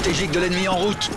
stratégique de l'ennemi en route.